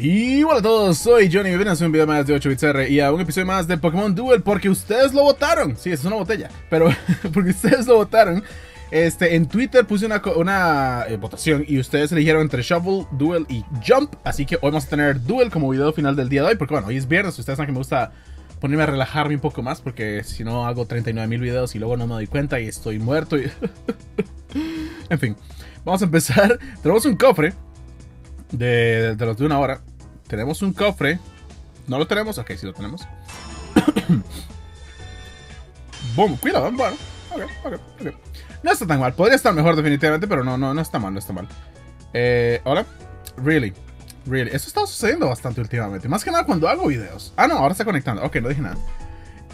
Y hola a todos, soy Johnny, bienvenidos a un video más de 8 bits R y a un episodio más de Pokémon Duel porque ustedes lo votaron. Sí, es una botella, pero porque ustedes lo votaron. Este, en Twitter puse una, eh, votación y ustedes eligieron entre Shovel, Duel y Jump. Así que hoy vamos a tener Duel como video final del día de hoy. Porque bueno, hoy es viernes, ustedes saben que me gusta ponerme a relajarme un poco más porque si no hago 39 mil videos y luego no me doy cuenta y estoy muerto. En fin, vamos a empezar. Tenemos un cofre de, de los de una hora. Tenemos un cofre. ¿No lo tenemos? Ok, sí lo tenemos. Boom, cuidado, bueno. Ok, ok, ok. No está tan mal. Podría estar mejor definitivamente, pero no, no, no está mal, no está mal. Eh, ¿Hola? Really? Really? Eso está sucediendo bastante últimamente. Más que nada cuando hago videos. Ah, no, ahora está conectando. Ok, no dije nada.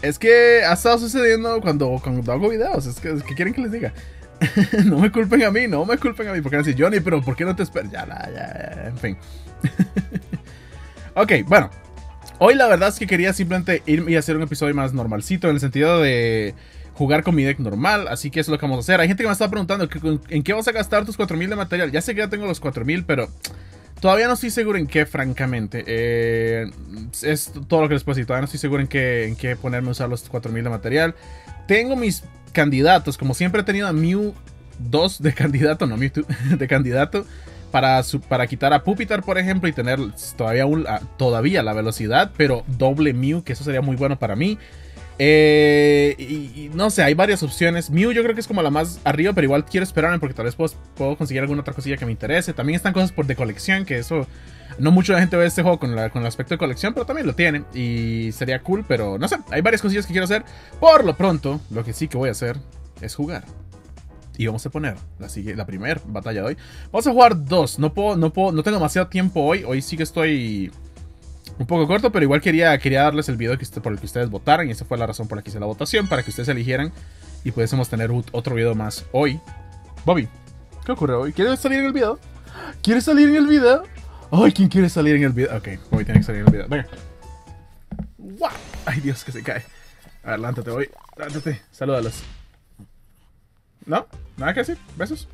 Es que ha estado sucediendo cuando, cuando hago videos. Es que, ¿qué quieren que les diga? no me culpen a mí, no me culpen a mí. Porque decir, Johnny, pero ¿por qué no te esperas? Ya, ya, ya, en fin. ok, bueno. Hoy la verdad es que quería simplemente ir y hacer un episodio más normalcito. En el sentido de jugar con mi deck normal. Así que eso es lo que vamos a hacer. Hay gente que me está preguntando en qué vas a gastar tus 4000 de material. Ya sé que ya tengo los 4000, pero todavía no estoy seguro en qué, francamente. Eh, es todo lo que les puedo decir. Todavía no estoy seguro en qué, en qué ponerme a usar los 4000 de material. Tengo mis candidatos. Como siempre he tenido a Mew 2 de candidato, no Mewtwo, de candidato. Para, para, quitar a Pupitar, por ejemplo, y tener todavía, un, todavía la velocidad, pero doble Mew, que eso sería muy bueno para mí. Eh, y, no sé, hay varias opciones. Mew yo creo que es como la más arriba, pero igual quiero esperarme porque tal vez puedo, puedo conseguir alguna otra cosilla que me interese. También están cosas por de colección, que eso... No mucha gente ve este juego con, con el aspecto de colección, pero también lo tiene. Y sería cool, pero no sé, hay varias cosillas que quiero hacer. Por lo pronto, lo que sí que voy a hacer es jugar. Y vamos a poner la, la primera batalla de hoy. Vamos a jugar dos. No puedo, no puedo, no tengo demasiado tiempo hoy. Hoy sí que estoy un poco corto, pero igual quería, quería darles el video que, por el que ustedes votaran. Y esa fue la razón por la que hice la votación, para que ustedes eligieran y pudiésemos tener otro video más hoy. Bobby, ¿qué ocurre hoy? ¿Quieres salir en el video? ¿Quieres salir en el video? Ay, ¿quién quiere salir en el video? Ok, Bobby tiene que salir en el video. Venga. Ay, Dios, que se cae. A ver, lántate, Bobby. Lántate. Salúdalos. ¿No? ¿Nada que decir? ¿Besos?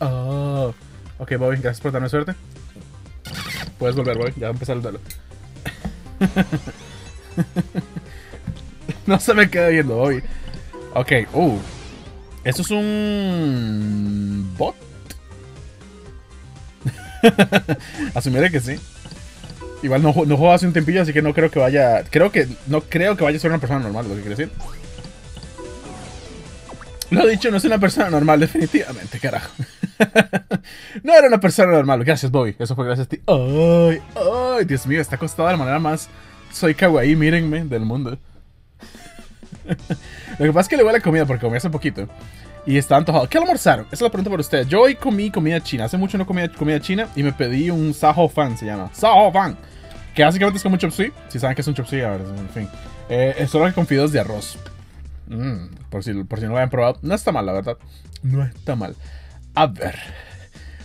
Oh. Ok, Bobby, gracias por darme suerte. Puedes volver, Bobby. Ya va a empezar el duelo. no se me queda viendo hoy. Ok, uh. ¿Eso es un bot? Asumiré que sí. Igual no, no juego hace un tempillo, así que no creo que vaya. Creo que. No creo que vaya a ser una persona normal, lo que quiere decir. Lo dicho, no es una persona normal, definitivamente, carajo. no era una persona normal. Gracias, Bobby. Eso fue gracias a ti. Ay, ay, Dios mío, está acostado de la manera más soy kawaii, mírenme, del mundo. Lo que pasa es que le huele la comida porque comí hace poquito. Y está antojado. ¿Qué almorzaron? Esa es la pregunta para ustedes. Yo hoy comí comida china. Hace mucho no comía comida china y me pedí un Saho Fan, se llama. Saho Fan. Que básicamente es como un chop suey. Si saben que es un chop suey, a ver, en fin. Eh, es solo con fideos de arroz. Mm, por, si, por si no lo habían probado. No está mal, la verdad. No está mal. A ver.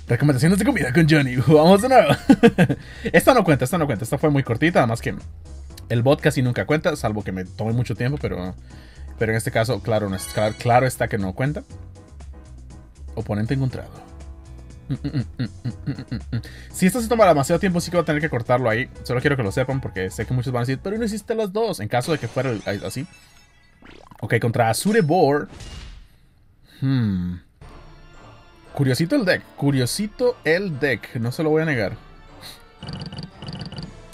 Recomendaciones de comida con Johnny. Vamos de nuevo. esta no cuenta, esta no cuenta. Esta fue muy cortita, además que el bot casi nunca cuenta, salvo que me tome mucho tiempo, pero, pero en este caso, claro, claro, claro está que no cuenta. Oponente encontrado. Si esto se toma demasiado tiempo, sí que voy a tener que cortarlo ahí. Solo quiero que lo sepan porque sé que muchos van a decir, pero no hiciste las dos. En caso de que fuera así. Ok, contra Azure Boar. Hmm. Curiosito el deck. Curiosito el deck. No se lo voy a negar.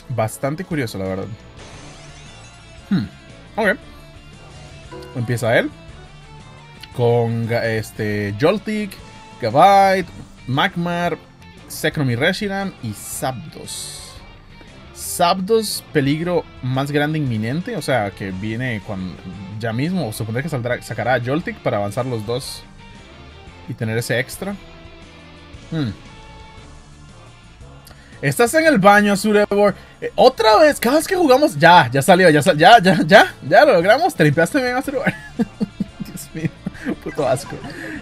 Bastante curioso, la verdad. Hmm. Ok. Empieza él. Con este Joltik, Gavite, Magmar, Sekromi Reshiram y Zapdos. Zapdos, peligro más grande inminente. O sea, que viene ya mismo. Supondré que saldrá, sacará a Joltik para avanzar los dos. Y tener ese extra. Hmm. Estás en el baño, Surebor. Eh, otra vez, cada vez que jugamos. Ya, ya salió, ya salió. Ya, ya, ya, ya lo logramos. Te limpiaste bien, Surebor. Dios mío, puto asco.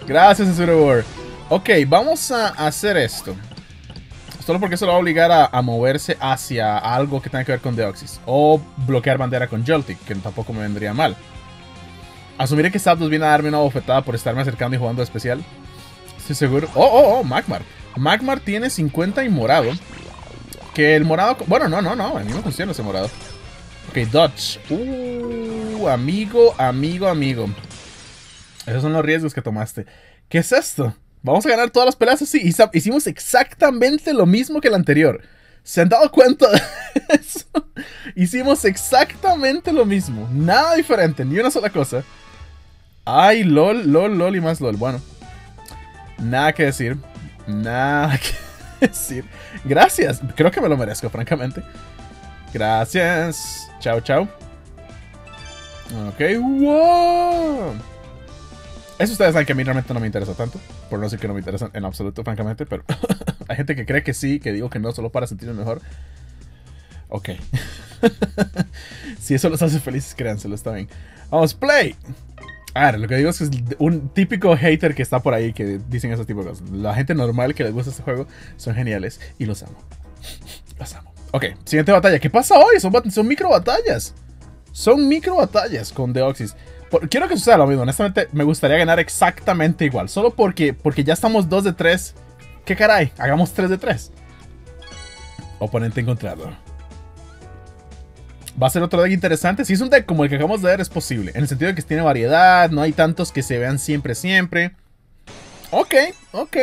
Gracias, Surebor. Ok, vamos a hacer esto. Solo porque eso lo va a obligar a, moverse hacia algo que tenga que ver con Deoxys. O bloquear bandera con Joltik, que tampoco me vendría mal. Asumiré que Zapdos viene a darme una bofetada por estarme acercando y jugando especial. Estoy seguro. Oh, oh, oh, Magmar. Magmar tiene 50 y morado. Que el morado... Bueno, no, no, no. A mí me funciona ese morado. Ok, Dodge. Uh, amigo, amigo, amigo. Esos son los riesgos que tomaste. ¿Qué es esto? Vamos a ganar todas las peleas así. Hicimos exactamente lo mismo que el anterior. ¿Se han dado cuenta de eso? Hicimos exactamente lo mismo. Nada diferente, ni una sola cosa. Ay, lol, lol, lol y más lol. Bueno, nada que decir. Nada que decir. Gracias. Creo que me lo merezco, francamente. Gracias. Chao, chao. Ok, wow. Eso ustedes saben que a mí realmente no me interesa tanto. Por no decir que no me interesa en absoluto, francamente. Pero hay gente que cree que sí, que digo que no, solo para sentirme mejor. Ok. si eso los hace felices, créanselo, está bien. Vamos, play. A ver, lo que digo es que es un típico hater que está por ahí que dicen esos tipos de cosas. La gente normal que les gusta este juego son geniales y los amo. Los amo. Ok, siguiente batalla. ¿Qué pasa hoy? Son, son micro batallas. Son micro batallas con Deoxys. quiero que suceda lo mismo. Honestamente, me gustaría ganar exactamente igual. Solo porque, porque ya estamos 2 de 3. ¿Qué caray? Hagamos 3 de 3. Oponente encontrado. Va a ser otro deck interesante. Si es un deck como el que acabamos de ver, es posible. En el sentido de que tiene variedad, no hay tantos que se vean siempre, siempre. Ok, ok.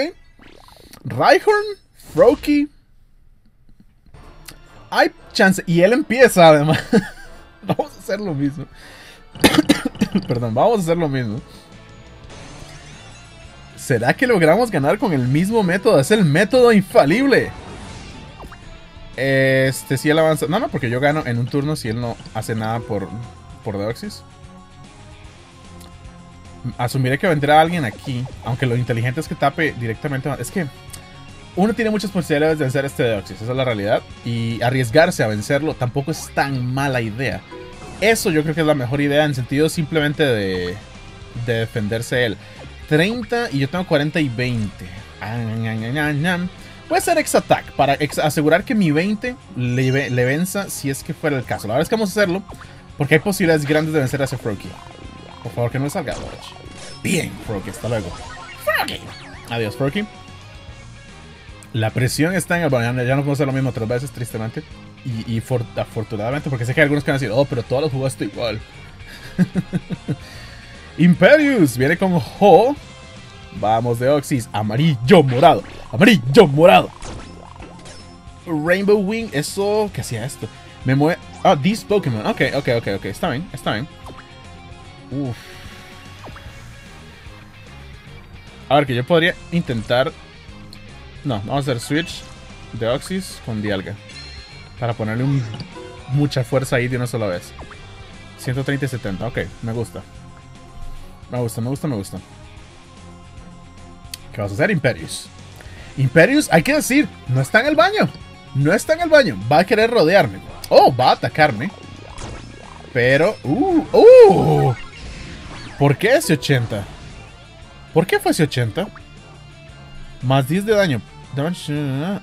Rhyhorn, Froakie. Hay chance. Y él empieza, además. vamos a hacer lo mismo. Perdón, vamos a hacer lo mismo. ¿Será que logramos ganar con el mismo método? Es el método infalible. Este, si él avanza. No, no, porque yo gano en un turno si él no hace nada por, por Deoxys. Asumiré que vendrá alguien aquí. Aunque lo inteligente es que tape directamente. Es que uno tiene muchas posibilidades de vencer este Deoxys. Esa es la realidad. Y arriesgarse a vencerlo tampoco es tan mala idea. Eso yo creo que es la mejor idea en sentido simplemente de, de defenderse él. 30 y yo tengo 40 y 20. Puede ser X-Attack para asegurar que mi 20 le, le, venza si es que fuera el caso. La verdad es que vamos a hacerlo porque hay posibilidades grandes de vencer a ese Froakie. Por favor, que no salga Bien, Froakie, hasta luego. Froakie. Adiós, Froakie. La presión está en el... Bueno, ya no puedo hacer lo mismo tres veces, tristemente. Y, y afortunadamente, porque sé que hay algunos que van a decir, oh, pero todos los jugaste igual. Imperius viene con Ho. Vamos de Oxys. Amarillo morado. Amarillo morado. Rainbow Wing. Eso. ¿Qué hacía esto? Me mueve. Ah, this Pokémon. Ok, ok, ok, ok. Está bien, está bien. Uf. A ver, que yo podría intentar. No, vamos a hacer Switch de Oxys con Dialga. Para ponerle mucha fuerza ahí de una sola vez. 130 y 70. Ok, me gusta. Me gusta, me gusta, me gusta. ¿Qué vas a hacer, Imperius? Imperius, hay que decir, no está en el baño. No está en el baño. Va a querer rodearme. Oh, va a atacarme. Pero... ¡Uh! ¡Uh! ¿Por qué ese 80? ¿Por qué fue ese 80? Más 10 de daño.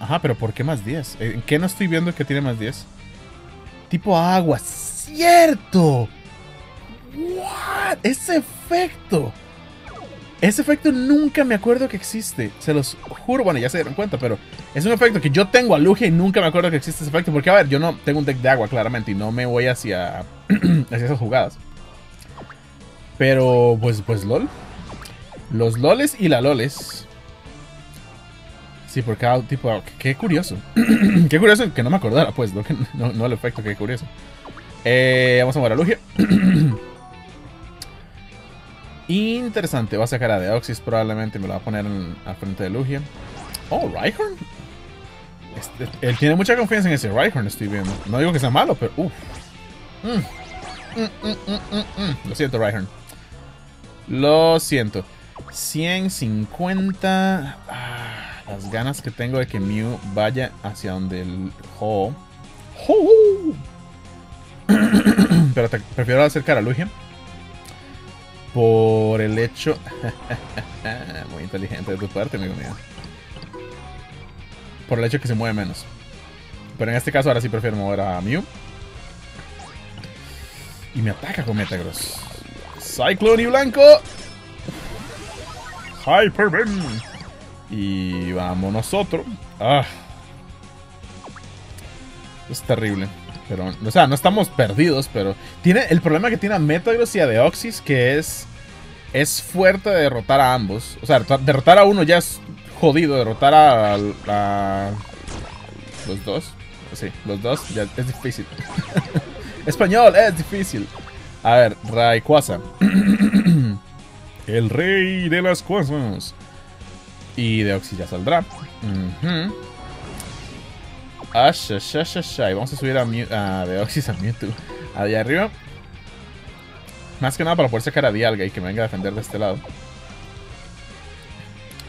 Ajá, pero ¿por qué más 10? ¿En qué no estoy viendo que tiene más 10? Tipo agua. ¡Cierto! ¿What? Ese efecto. Ese efecto nunca me acuerdo que existe. Se los juro. Bueno, ya se dieron cuenta, pero es un efecto que yo tengo a Lugia y nunca me acuerdo que existe ese efecto. Porque, a ver, yo no tengo un deck de agua, claramente, y no me voy hacia, esas jugadas. Pero, pues, pues, LOL. Los LOLes y la LOLes. Sí, por cada tipo. Qué curioso. qué curioso que no me acordara, pues. No, no, no el efecto, qué curioso. Eh, vamos a mover a Lugia. Interesante, va a sacar a Deoxys probablemente, me lo va a poner al frente de Lugia. Oh, Rhyhorn. Este, él tiene mucha confianza en ese Rhyhorn, estoy viendo. No digo que sea malo, pero uff. Mm. Mm, mm, lo siento, Rhyhorn. Lo siento. 150. Ah, las ganas que tengo de que Mew vaya hacia donde el Ho. Pero prefiero acercar a Lugia. Por el hecho... Muy inteligente de tu parte, amigo mío. Por el hecho que se mueve menos. Pero en este caso ahora sí prefiero mover a Mew. Y me ataca con Metagross. Cyclone y Blanco. Hyper Beam. Y vamos nosotros. Ah. Es terrible. Pero, o sea, no estamos perdidos, pero... Tiene el problema que tiene a Metagross y a Deoxys, que es... Es fuerte derrotar a ambos. O sea, derrotar a uno ya es jodido. Derrotar a, a los dos. Sí, los dos ya es difícil. Español, es difícil. A ver, Rayquaza. El rey de las cosas. Y Deoxys ya saldrá. Uh Y vamos a subir a, Mew a Deoxys a Mewtwo. Allá arriba. Más que nada para poder sacar a Dialga y que venga a defender de este lado.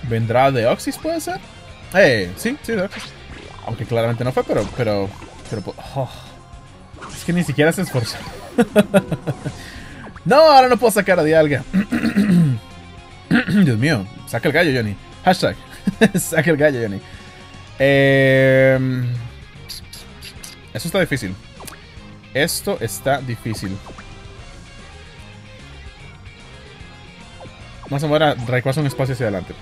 ¿Vendrá Deoxys, puede ser? Eh, sí, sí, Deoxys. Aunque claramente no fue, pero... pero, pero oh. Es que ni siquiera se esforzó. no, ahora no puedo sacar a Dialga. Dios mío, saca el gallo, Johnny. Hashtag. saca el gallo, Johnny. Eh, eso está difícil. Esto está difícil. Vamos a mover a Rayquaza un espacio hacia adelante.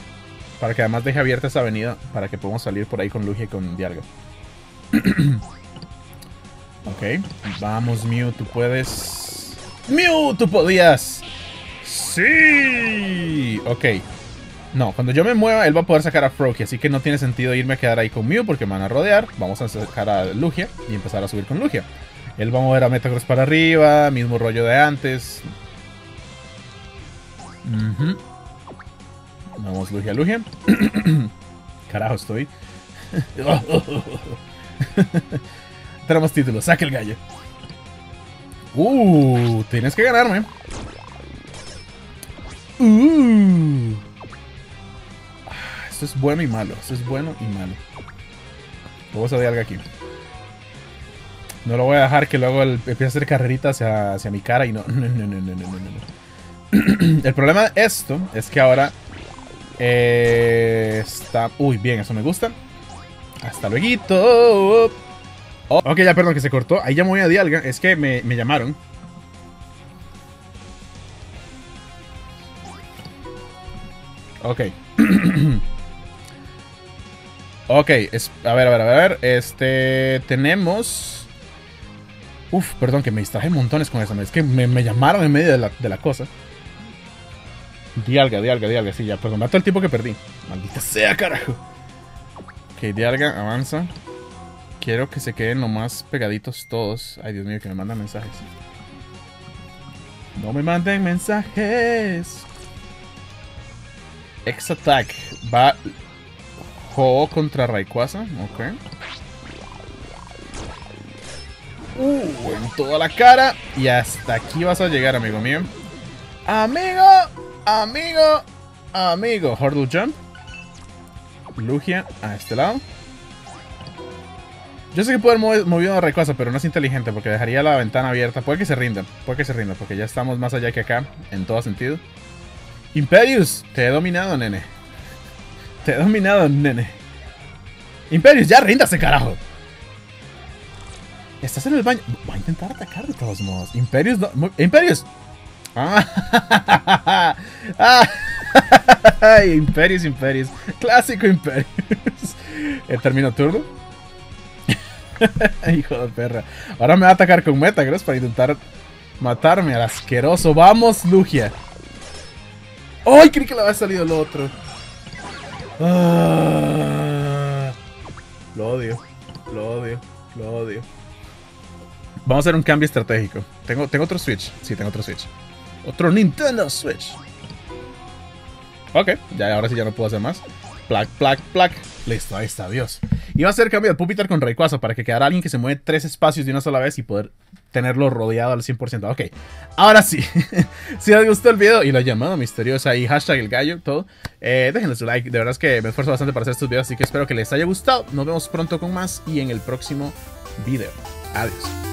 Para que además deje abierta esa avenida para que podamos salir por ahí con Lugia y con Dialga. ok. Vamos, Mew, tú puedes. ¡Mew, tú podías! ¡Sí! Ok. No, cuando yo me mueva, él va a poder sacar a Froakie. Así que no tiene sentido irme a quedar ahí con Mew porque me van a rodear. Vamos a sacar a Lugia y empezar a subir con Lugia. Él va a mover a Metagross para arriba. Mismo rollo de antes. Vamos, Lugia, Lugia. Carajo, estoy. Tenemos título. Saca el gallo. Uh, tienes que ganarme. Es bueno y malo. Esto es bueno y malo. Vamos a ver algo aquí. No lo voy a dejar que luego empiece a hacer carreritas hacia, mi cara y no. El problema de esto es que ahora eh, está. Uy, bien, eso me gusta. Hasta luego. Oh, ok, ya perdón que se cortó. Ahí ya me voy a Dialga. Es que me, me llamaron. Ok. Ok, a ver, a ver, a ver. Este. Tenemos. Uf, perdón, que me distraje montones con eso. Es que me, llamaron en medio de la, de la cosa. Dialga, Dialga, Dialga. Sí, ya, perdón. Mato el tipo que perdí. Maldita sea, carajo. Ok, Dialga, avanza. Quiero que se queden nomás pegaditos todos. Ay, Dios mío, que me mandan mensajes. No me manden mensajes. X-Attack. Va Juego contra Rayquaza, ok. Uh, en toda la cara. Y hasta aquí vas a llegar, amigo mío. Amigo, amigo, amigo. Hurdle Jump. Lugia a este lado. Yo sé que puedo haber movido a Rayquaza, pero no es inteligente porque dejaría la ventana abierta. Puede que se rinda, puede que se rinda, porque ya estamos más allá que acá, en todo sentido. Imperius, te he dominado, nene. Te he dominado, nene. Imperius, ya ríndase, carajo. Estás en el baño. Va a intentar atacar de todos modos. Imperius no. Imperius. Ah. Imperius, Imperius. Clásico Imperius. El termino turno. Hijo de perra. Ahora me va a atacar con Metagross para intentar matarme al asqueroso. Vamos, Lugia. ¡Ay! creí que le había salido el otro. Ah, lo odio, lo odio, lo odio. Vamos a hacer un cambio estratégico. ¿Tengo, ¿Tengo otro Switch? Sí, tengo otro Switch. Otro Nintendo Switch. Ok, ya ahora sí ya no puedo hacer más. Plac, plac, plac. Listo, ahí está, Dios. Iba a hacer cambio de Pupitar con Rayquaza para que quedara alguien que se mueve tres espacios de una sola vez y poder tenerlo rodeado al 100%. Ok, ahora sí. si les gustó el video y la llamada misteriosa y hashtag el gallo, todo, eh, déjenle su like. De verdad es que me esfuerzo bastante para hacer estos videos, así que espero que les haya gustado. Nos vemos pronto con más y en el próximo video. Adiós.